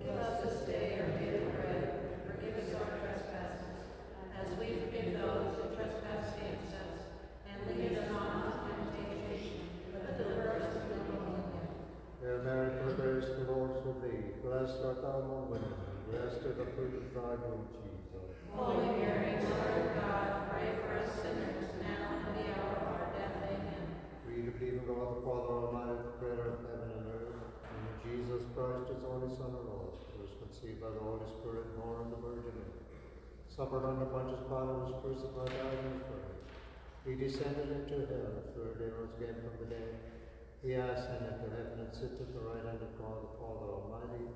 Give us this day our daily bread, and forgive us our trespasses, as we forgive those who trespass against us. And lead us not into temptation, but deliver us from evil. Hail Mary, full of grace, the Lord is with thee. Blessed art thou among women, blessed is the fruit of thy womb, Jesus. Holy Mary, Mother of God, pray for us sinners, now and the hour of our death. Amen. We believe in God the Father Almighty, the creator of heaven and earth, and in Jesus Christ, his only Son, our Lord, who was conceived by the Holy Spirit, born of the Virgin Mary, suffered under Pontius Pilate, was crucified, died, and was buried. He descended into hell, the third day rose again from the dead. He ascended into heaven and sits at the right hand of God the Father Almighty.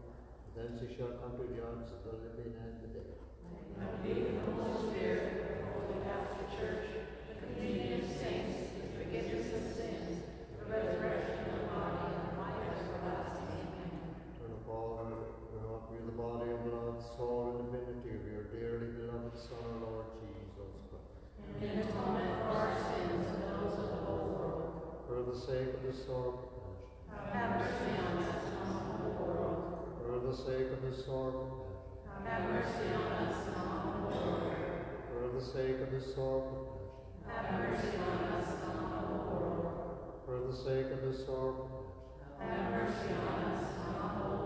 Thence he shall come to judge the living and the dead. In the Holy Spirit, the Holy Catholic Church, the communion of saints, the forgiveness of sins, the resurrection of the body, and life everlasting. Amen. Turn of Father, we offer you the body and blood, soul, and divinity of your dearly beloved Son, our Lord Jesus Christ. In atonement for our sins and those of the whole world. For the sake of his sorrowful passion, Have mercy on us and on the world. for the sake of his sorrowful passion, Have mercy on us and on the world. for the sake of his sorrowful passion, Have mercy on us and on the world. for the sake of his sorrowful passion, Have mercy on us and on the world.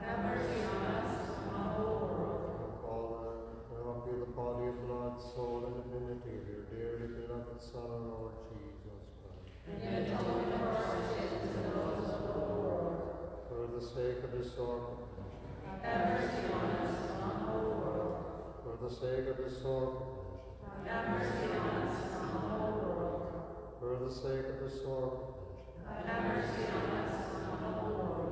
Have mercy on us and on the whole world. Father, we offer you the body and blood, soul, and divinity of your dearly beloved Son, our Lord Jesus Christ. Atonement for our sins and those of the whole world. For the sake of his sorrowful passion, Have mercy on us and on the whole world. for the sake of his sorrowful passion, Have mercy on us and on the whole world. for the sake of his sorrowful passion, Have mercy on us and on the whole world.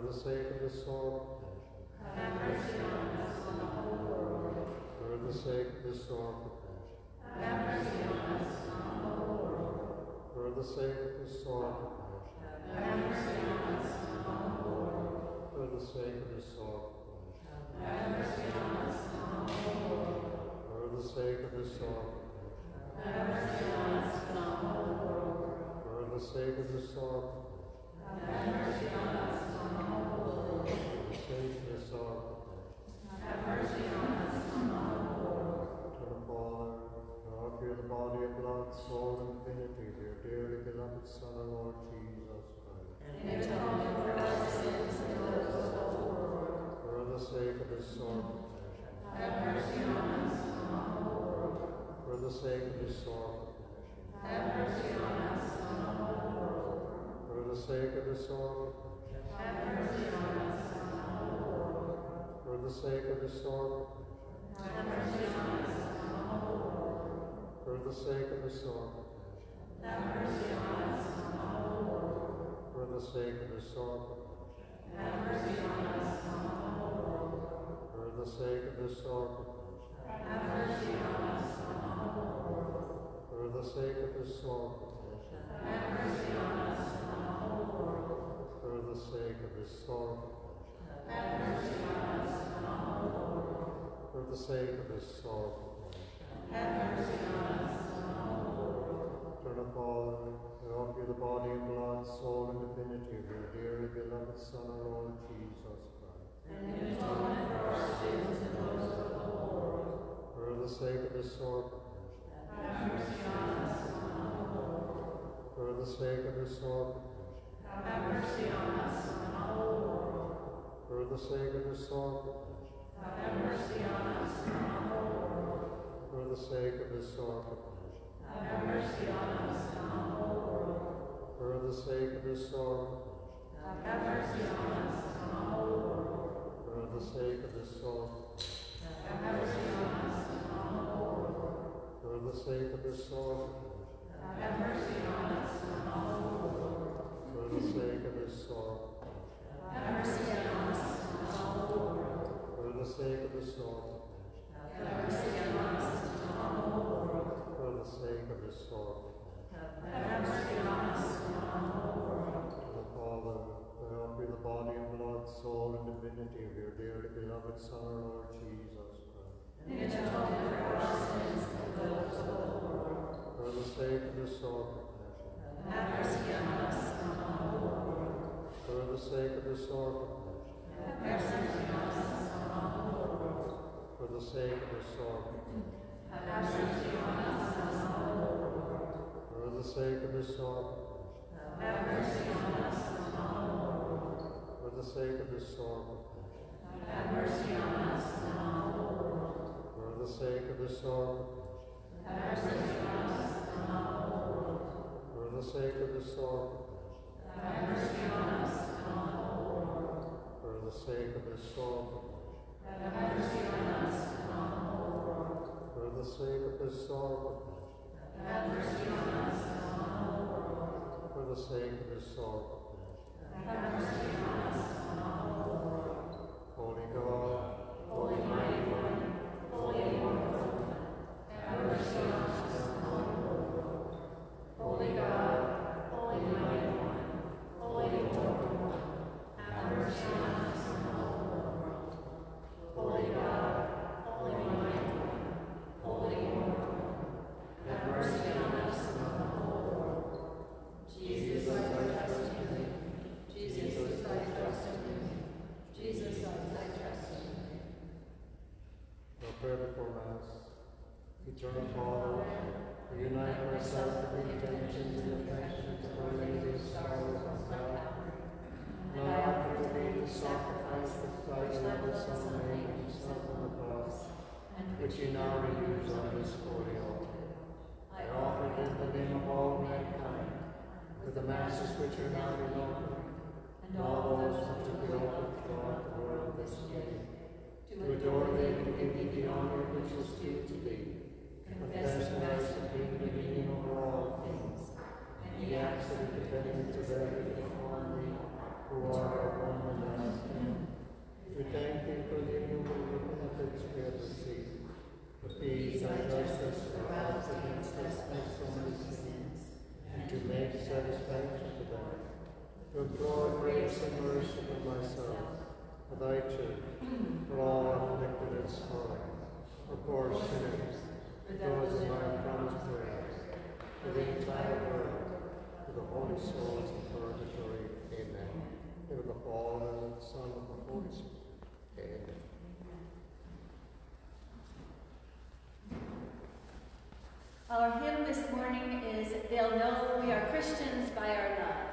For the sake of his sorrowful passion, Have mercy on us and on the whole world. for the sake of his sorrowful passion, Have mercy on us on the whole world. for the sake of his sorrowful passion, Have mercy on us on the whole world. for the sake of his sorrowful passion, Have mercy on us on the whole world. for the sake of his sorrowful passion, Have mercy on us and the whole world. for the sake of his sorrowful passion, Have mercy on us on the whole world. for the sake of his sorrowful passion. Have mercy on us on the whole world. To the Father, and offer you the body and blood, soul, and divinity of your dearly beloved Son, our Lord Jesus Christ. In atonement for our sins and those of the whole world. For the sake of his sorrowful sake of the source of passion. Have mercy on us on all the world. Eternal Father, the body of blood, soul, and finity, for your dearly beloved Lord Jesus, Christ. And for the sake of this sorrowful passion. Have mercy on us, O Lord, for the sake of his sorrowful passion, Have mercy on us the sake of his passion, Have mercy on us the world. for the sake of his sorrowful Have mercy on us the world. for the sake of his sorrowful Have mercy on us the world. for the sake of his sorrowful Have mercy on us the world. for the sake of his sorrowful Have mercy on us the world. for the sake of his sorrowful Have mercy on us and on the whole world. for the sake of his sorrowful passion, Have mercy on us and on the for the sake of his sorrowful passion. Have mercy on us and on the. Turn of Father, we offer you the body and blood, soul, and divinity of your dearly beloved Son, our Lord Jesus Christ. In atonement for our sins and those of the world. For the sake of his sorrowful passion, Have mercy on us and on the whole world. for the sake of his sorrowful passion, Have mercy on us and on the world. for the sake of his sorrowful passion, Have mercy on us and on the world. for the sake of his sorrowful passion, Have mercy on us and on the world. for the sake of his sorrowful Have mercy on us and on the world. for the sake of his sorrowful Have mercy on us and on the for the sake of his soul, Have mercy on us and all the world. For the sake of his soul, Have mercy on us and all the world. For the sake of his soul, Have mercy on us and all the world. The Father, who be the body and blood, soul, and divinity of your dearly beloved Son, sake of his compassion. Have mercy on us whole world. For the sake of his compassion. Have mercy on us whole world. For the sake of his compassion. Have mercy on us whole world. For the sake of his compassion. Have mercy on us whole world. For the sake of his compassion. Have mercy on us whole world. For the sake of his compassion. For the sake of his compassion. Have mercy on us and on the whole world. For the sake of his compassion. Have mercy on us and on the whole world. Holy God, Holy Mighty One, Holy Immortal One, have mercy on us and on the whole world. Holy God, Holy Mighty One, Holy Immortal One, have mercy on us and on the whole world. Holy God, Holy Mighty One, Holy Immortal One, have mercy on us and on the whole world. Jesus, I trust in thee. Jesus, I trust in thee. Jesus, I trust in thee. no prayer before Mass. Eternal Father, we unite ourselves with the intentions and affections of our Lady of Sorrows on Calvary. And I offer to thee the sacrifice that Christ our Son made himself on the cross, which he now renews on this holy altar. I offer it in the name of all mankind, with the masses which are now being offered, and all those who took the oath of God the world this day, to adore thee and to give thee the honor which is due to thee, confessing thy supreme dominion over all things, and the absolute dependence of everything upon thee, who art our one and last end. We thank thee for the innumerable benefits we have received. But these thy justice arouse against us by so many sins, and to make satisfaction to them. To implore grace and mercy for myself, for thy church, for all afflicted and sorrowing, for poor sinners, for those of my promised prayers, for the entire world, for the holy souls in purgatory. Amen. In the Father, and the Son, and the Holy Spirit. Amen. Our hymn this morning is They'll Know We Are Christians by Our Love.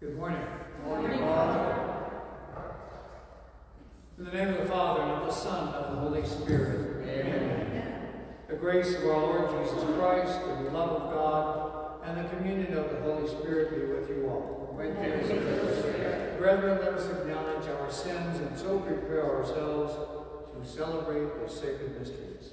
Good morning. Morning, Father. In the name of the Father, and of the Son, and of the Holy Spirit. Amen. The grace of our Lord Jesus Christ, and the love of God, and the communion of the Holy Spirit be with you all. With your spirit. Brethren, let us acknowledge our sins and so prepare ourselves to celebrate the sacred mysteries.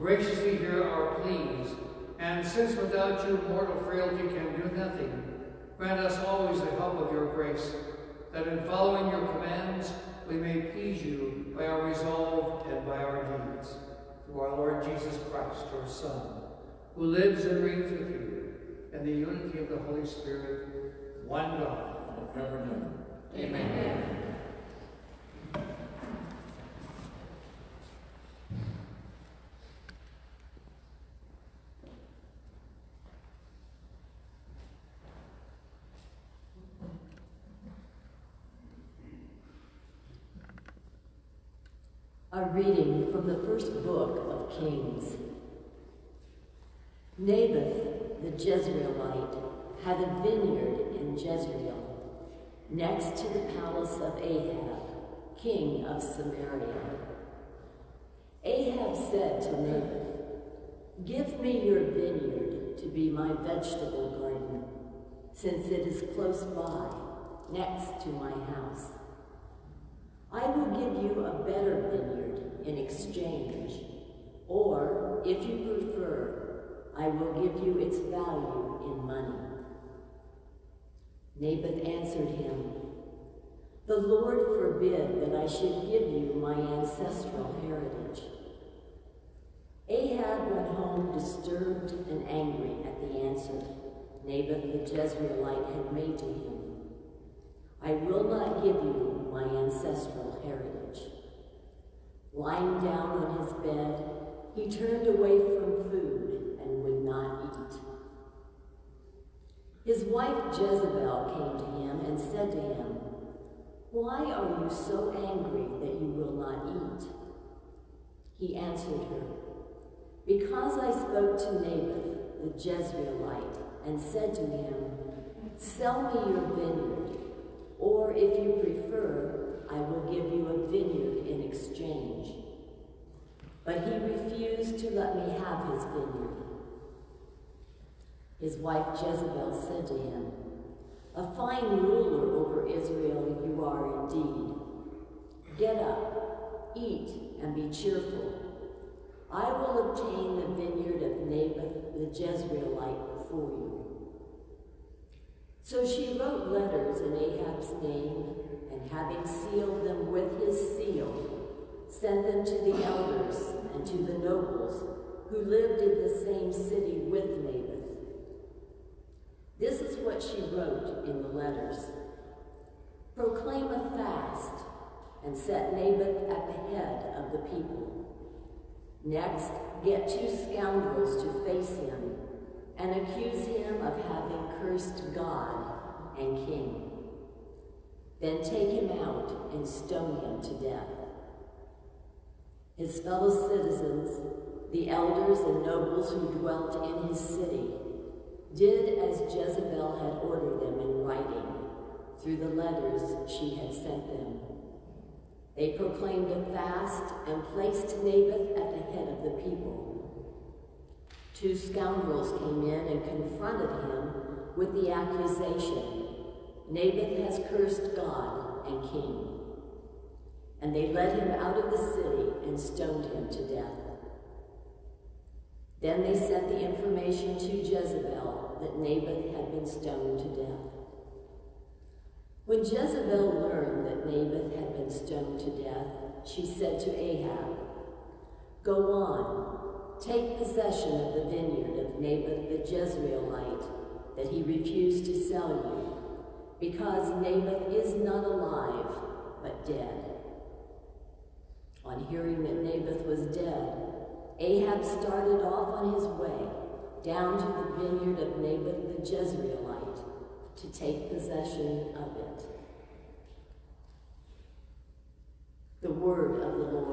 Graciously hear our pleas, and since without you mortal frailty can do nothing, grant us always the help of your grace, that in following your commands we may please you by our resolve and by our deeds. Through our Lord Jesus Christ, your Son, who lives and reigns with you in the unity of the Holy Spirit, one God, forever and ever. Amen. A reading from the first book of Kings. Naboth the Jezreelite had a vineyard in Jezreel, next to the palace of Ahab, king of Samaria. Ahab said to Naboth, Give me your vineyard to be my vegetable garden, since it is close by, next to my house. I will give you a better vineyard in exchange, or, if you prefer, I will give you its value in money. Naboth answered him, The Lord forbid that I should give you my ancestral heritage. Ahab went home disturbed and angry at the answer Naboth the Jezreelite had made to him. I will not give you my ancestral heritage. Lying down on his bed, he turned away from food and would not eat. His wife Jezebel came to him and said to him, Why are you so angry that you will not eat? He answered her, Because I spoke to Naboth the Jezreelite and said to him, Sell me your vineyard, or if you prefer, I will give you a vineyard in exchange. But he refused to let me have his vineyard. His wife Jezebel said to him, A fine ruler over Israel you are indeed. Get up, eat, and be cheerful. I will obtain the vineyard of Naboth the Jezreelite for you. So she wrote letters in Ahab's name, and having sealed them with his seal, sent them to the elders and to the nobles who lived in the same city with Naboth. This is what she wrote in the letters. Proclaim a fast and set Naboth at the head of the people. Next, get two scoundrels to face him and accuse him of having cursed God and king. Then take him out and stone him to death. His fellow citizens, the elders and nobles who dwelt in his city, did as Jezebel had ordered them in writing through the letters she had sent them. They proclaimed a fast and placed Naboth at the head of the people. Two scoundrels came in and confronted him with the accusation Naboth has cursed God and king. And they led him out of the city and stoned him to death. Then they sent the information to Jezebel that Naboth had been stoned to death. When Jezebel learned that Naboth had been stoned to death, she said to Ahab, Go on, take possession of the vineyard of Naboth the Jezreelite that he refused to sell you, because Naboth is not alive, but dead. On hearing that Naboth was dead, Ahab started off on his way down to the vineyard of Naboth the Jezreelite to take possession of it. The word of the Lord.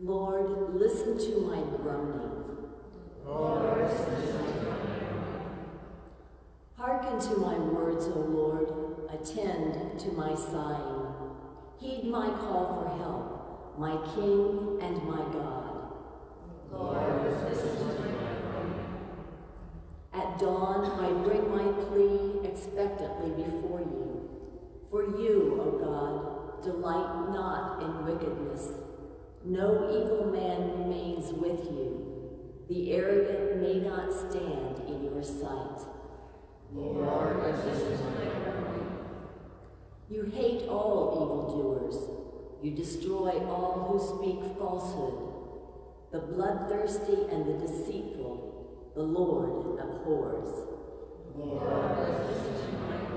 Lord, listen to my groaning. Hearken to my words, O Lord. Attend to my sighing. Heed my call for help, my King and my God. Lord, at dawn, I bring my plea expectantly before you. For you, O God, delight not in wickedness. No evil man remains with you. The arrogant may not stand in your sight. You hate all evildoers. You destroy all who speak falsehood. The bloodthirsty and the deceitful, the Lord abhors. Alleluia,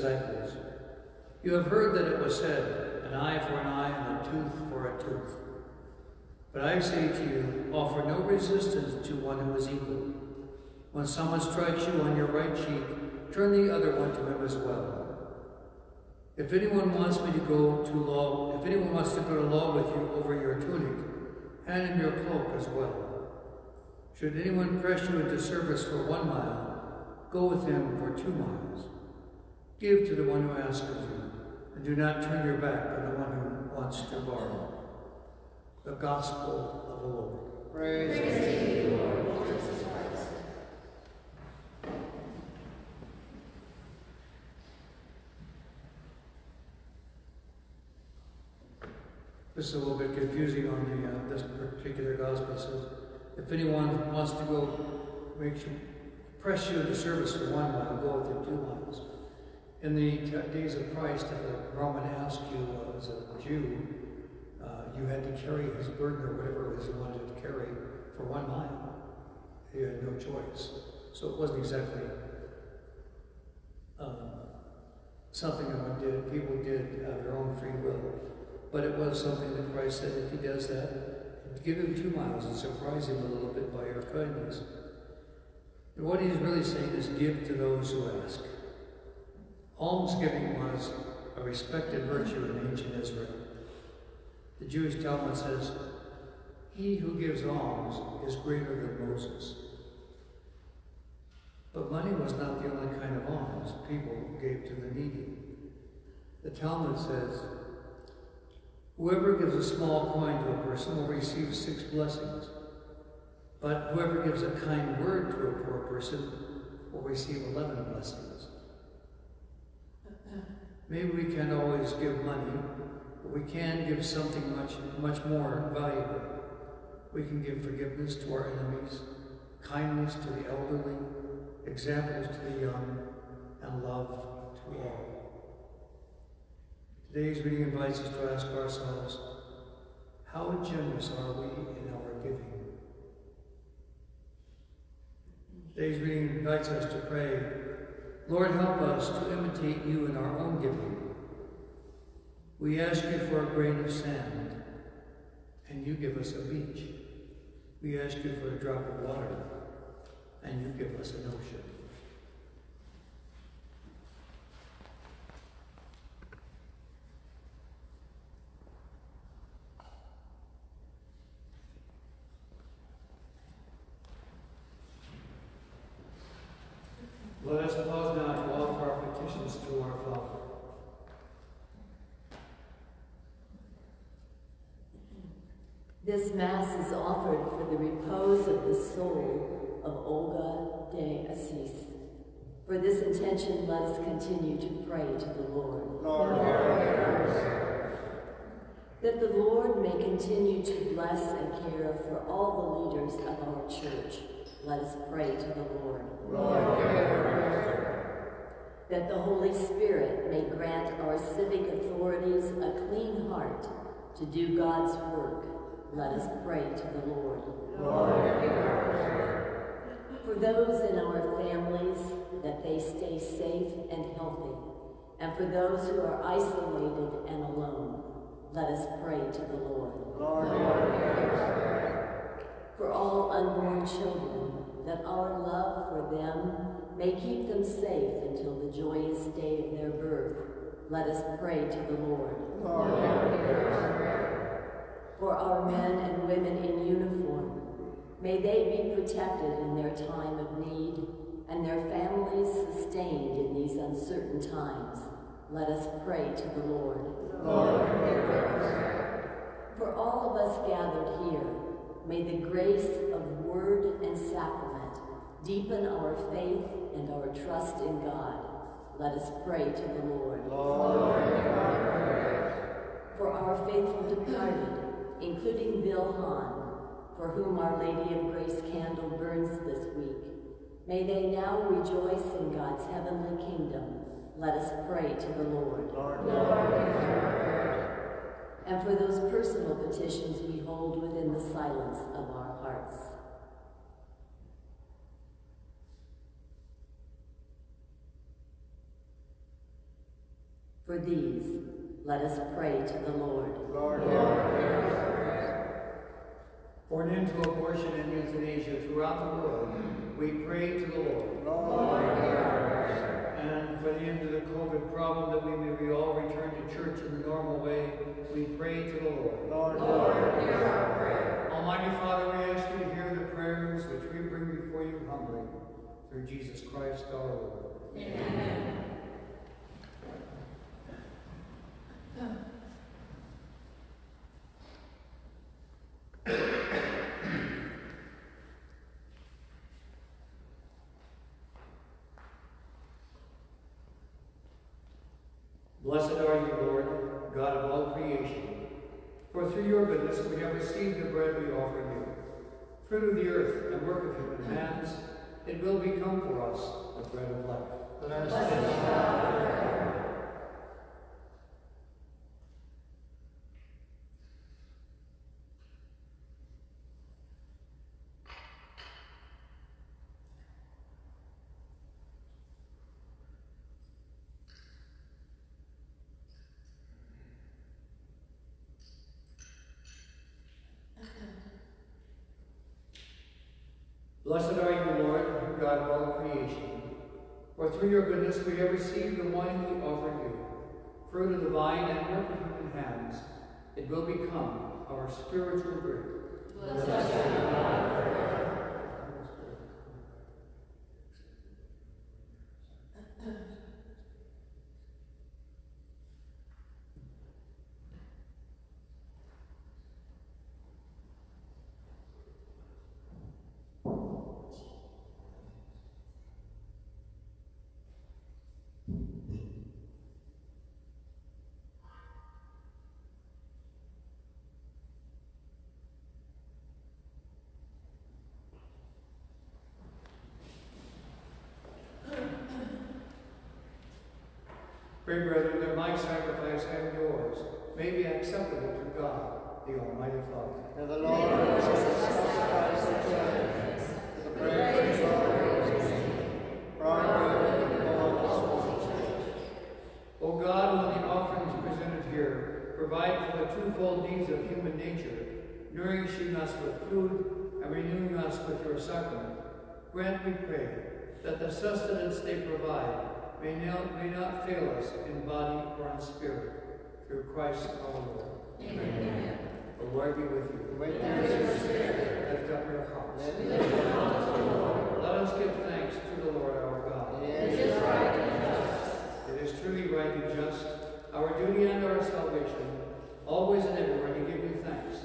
disciples, You have heard that it was said, an eye for an eye and a tooth for a tooth. But I say to you, offer no resistance to one who is evil. When someone strikes you on your right cheek, turn the other one to him as well. If anyone wants me to go to law, if anyone wants to go to law with you over your tunic, hand him your cloak as well. Should anyone press you into service for one mile, go with him for two miles. Give to the one who asks of you, and do not turn your back on the one who wants to borrow. The Gospel of the Lord. Praise, Praise to you, Lord Jesus Christ. This is a little bit confusing on the, uh, this particular gospel. It says, if anyone wants to go, make you, press you into service for one mile, go with him two miles. In the days of Christ, if a Roman asked you uh, as a Jew, uh, you had to carry his burden or whatever it was he wanted to carry for one mile. He had no choice. So it wasn't exactly um, something that one did, people did of their own free will. But it was something that Christ said, if he does that, give him two miles and surprise him a little bit by your kindness. And what he's really saying is give to those who ask. Almsgiving was a respected virtue in ancient Israel. The Jewish Talmud says, He who gives alms is greater than Moses. But money was not the only kind of alms people gave to the needy. The Talmud says, Whoever gives a small coin to a person will receive six blessings, but whoever gives a kind word to a poor person will receive 11 blessings. Maybe we can't always give money, but we can give something much, much more valuable. We can give forgiveness to our enemies, kindness to the elderly, examples to the young, and love to all. Today's reading invites us to ask ourselves, how generous are we in our giving? Today's reading invites us to pray, Lord, help us to imitate you in our own giving. We ask you for a grain of sand, and you give us a beach. We ask you for a drop of water, and you give us an ocean. Let us pause now to offer our petitions to our Father. This Mass is offered for the repose of the soul of Olga de Assis. For this intention, let us continue to pray to the Lord. Lord, hear That the Lord may continue to bless and care for all the leaders of our church, let us pray to the Lord. Lord, That the Holy Spirit may grant our civic authorities a clean heart to do God's work, let us pray to the Lord. For those in our families, that they stay safe and healthy. And for those who are isolated and alone, let us pray to the Lord. Lord, For all unborn children, that our love for them may keep them safe until the joyous day of their birth, let us pray to the Lord. For our men and women in uniform, may they be protected in their time of need and their families sustained in these uncertain times. Let us pray to the Lord. For all of us gathered here, may the grace of word and sacrament deepen our faith and our trust in God. Let us pray to the Lord. For our faithful departed, including Bill Hahn, for whom Our Lady of Grace candle burns this week, may they now rejoice in God's heavenly kingdom. Let us pray to the Lord. And for those personal petitions we hold within the silence of our hearts. For these, let us pray to the Lord. Lord, For an end to abortion and euthanasia throughout the world, we pray to the Lord. Lord, hear us. And for the end of the COVID problem, that we may be all return to church in the normal way, we pray to the Lord. Lord, Lord, pray. Almighty Father, we ask you to hear the prayers which we bring before you humbly, through Jesus Christ our Lord. Blessed are you, Lord, God of all creation. For through your goodness we have received bread we offer you. Fruit of the earth and work of human hands, it will become for us the bread of life. Blessed are you, Lord, God of all creation. For through your goodness we have received the wine we offer you, fruit of the vine and work of human hands. It will become our spiritual drink. Pray, brethren, that my sacrifice and yours may be acceptable to God, the Almighty Father. May the Lord sacrifice the the praise of God, for our good and all of us. O God, when the offerings presented here provide for the twofold needs of human nature, nourishing us with food and renewing us with your sacrament, grant, we pray, that the sustenance they provide may, now, may not fail us in body or in spirit, through Christ our Lord. Amen. The Lord be with you. With your spirit. Lift up your hearts. Lift to the Lord. Let us give thanks to the Lord our God. It is right and just. It is truly right and just, our duty and our salvation, always and everywhere to give you thanks.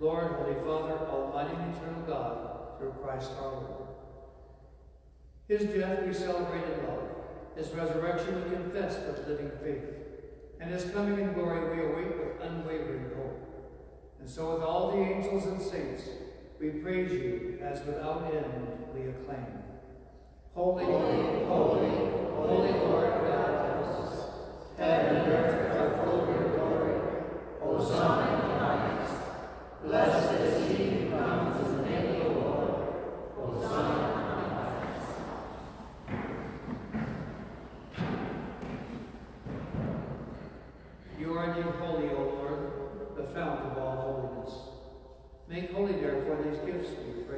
Lord, Holy Father, Almighty and Eternal God, through Christ our Lord. His death we celebrate in love his resurrection we confess with living faith, and his coming in glory we await with unwavering hope. And so with all the angels and saints, we praise you as without end we acclaim. Holy, holy, holy, holy Lord God of hosts, heaven and earth are full of your glory. Hosanna in the highest. Blessed is he who comes in the name of the Lord. Hosanna in the highest. You are indeed holy, O Lord, the fount of all holiness. Make holy, therefore, these gifts,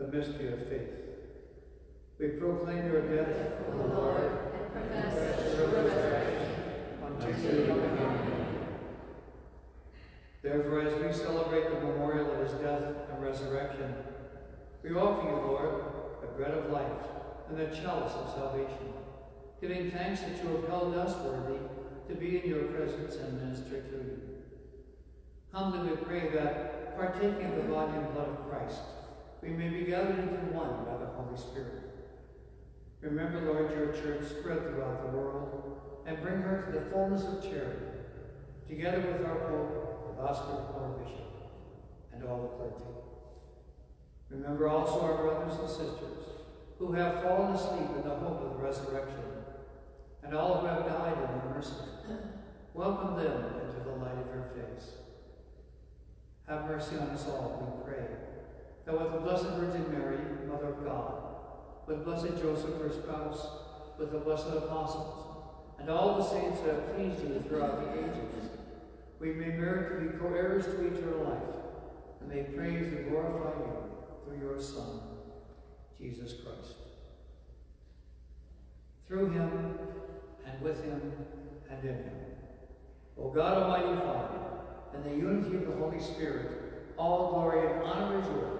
The mystery of faith. We proclaim your death, O Lord, and profess your resurrection until you come again. Therefore, as we celebrate the memorial of his death and resurrection, we offer you, Lord, the bread of life and the chalice of salvation, giving thanks that you have held us worthy to be in your presence and minister to you. Humbly we pray that, partaking of the body and blood of Christ, we may be gathered into one by the Holy Spirit. Remember, Lord, your church spread throughout the world, and bring her to the fullness of charity, together with our Pope, the Oscar, our Bishop, and all the clergy. Remember also our brothers and sisters who have fallen asleep in the hope of the resurrection, and all who have died in your mercy. Welcome them into the light of your face. Have mercy on us all, we pray, that with the Blessed Virgin Mary, Mother of God, with blessed Joseph, her spouse, with the blessed apostles, and all the saints that have pleased you throughout the ages, we may merit to be co-heirs to eternal life, and may praise and glorify you through your Son, Jesus Christ. Through him, and with him, and in him. O God Almighty Father, in the unity of the Holy Spirit, all glory and honor is yours,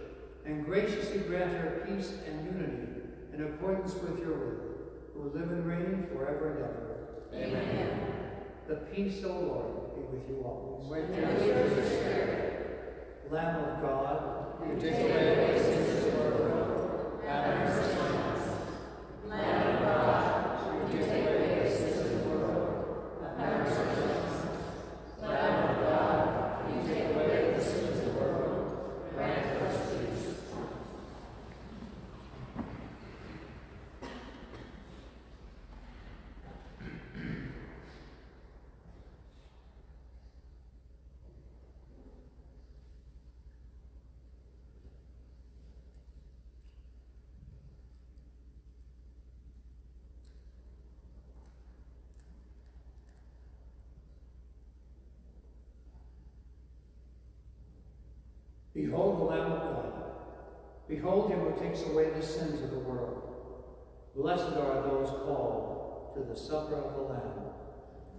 and graciously grant her peace and unity in accordance with your will, who live and reign forever and ever. Amen. The peace of the Lord be with you always. With with your spirit. Lamb of God, You take away the sins of the world. Have mercy on us. Lamb of God, you take away the sins of the world. Have mercy on us. Lamb of God, you take away the sins of the world. Grant us peace. behold the Lamb of God. Behold him who takes away the sins of the world. Blessed are those called to the supper of the Lamb.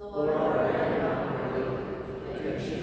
Lord, I am not worthy that you should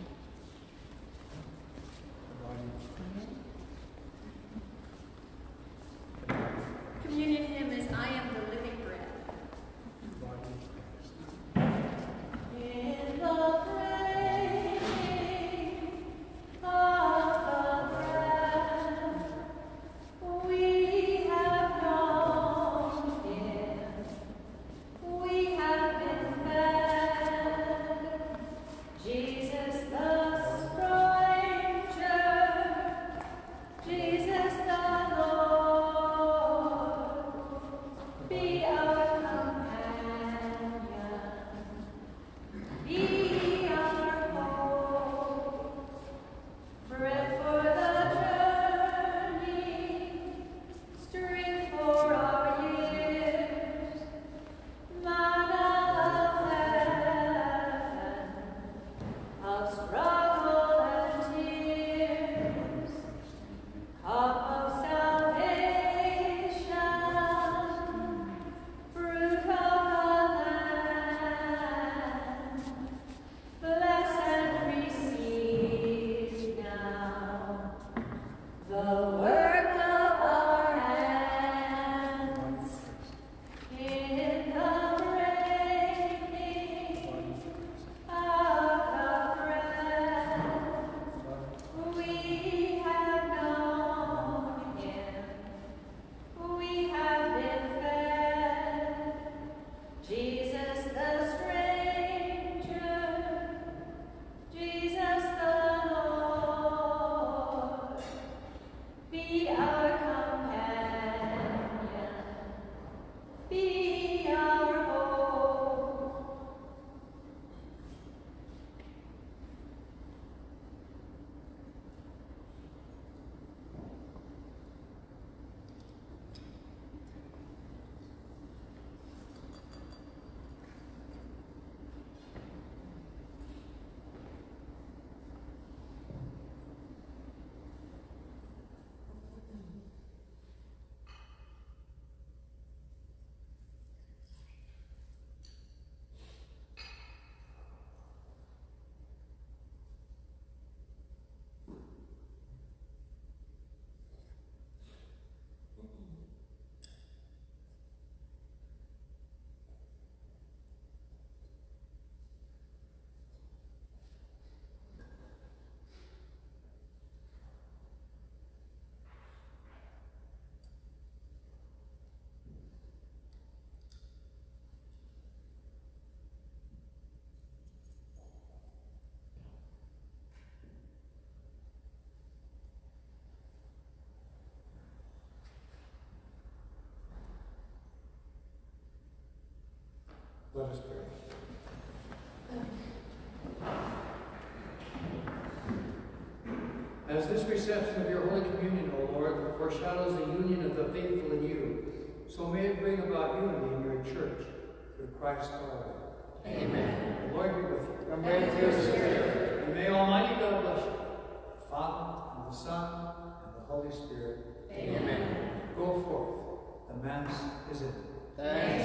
Let us pray. As this reception of your Holy Communion, O Lord, foreshadows the union of the faithful in you, so may it bring about unity in your church through Christ our Lord. Amen. The Lord be with you. And with your spirit. And may Almighty God bless you, the Father, and the Son, and the Holy Spirit. Amen. Go forth. The Mass is ended. Thanks